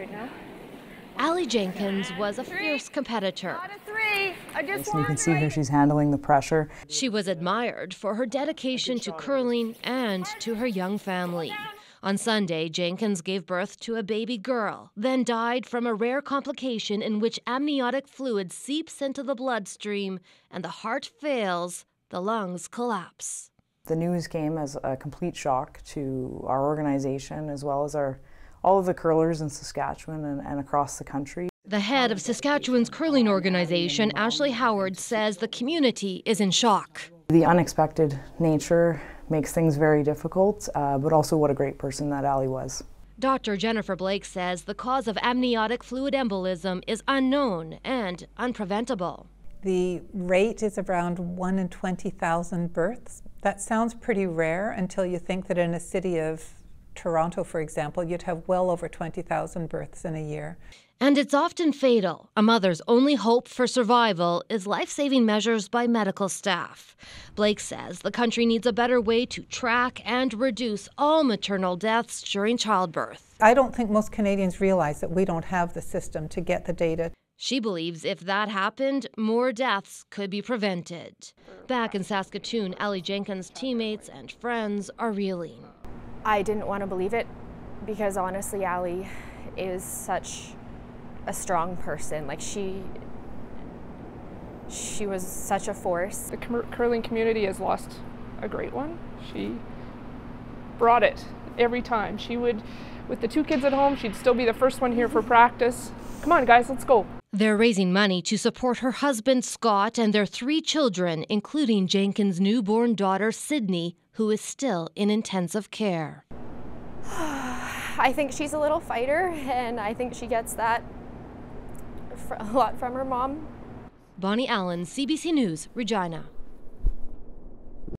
right now. Aly Jenkins was a fierce competitor. three. I just you can see here she's handling the pressure. She was admired for her dedication to curling and to her young family. On Sunday, Jenkins gave birth to a baby girl, then died from a rare complication in which amniotic fluid seeps into the bloodstream and the heart fails, the lungs collapse. The news came as a complete shock to our organization as well as our all of the curlers in Saskatchewan and, and across the country. The head of Saskatchewan's curling organization, Ashley Howard, says the community is in shock. The unexpected nature makes things very difficult, uh, but also what a great person that Aly was. Dr. Jennifer Blake says the cause of amniotic fluid embolism is unknown and unpreventable. The rate is around 1 in 20,000 births. That sounds pretty rare until you think that in a city of Toronto, for example, you'd have well over 20,000 births in a year. And it's often fatal. A mother's only hope for survival is life saving measures by medical staff. Blake says the country needs a better way to track and reduce all maternal deaths during childbirth. I don't think most Canadians realize that we don't have the system to get the data. She believes if that happened, more deaths could be prevented. Back in Saskatoon, Aly Jenkins' teammates and friends are reeling. I didn't want to believe it because honestly, Aly is such a strong person. Like she she was such a force. The curling community has lost a great one. She brought it every time. She would, with the two kids at home, she'd still be the first one here for practice. Come on, guys, let's go. They're raising money to support her husband, Scott, and their three children, including Jenkins' newborn daughter, Sydney, who is still in intensive care. I think she's a little fighter, and I think she gets that a lot from her mom. Bonnie Allen, CBC News, Regina.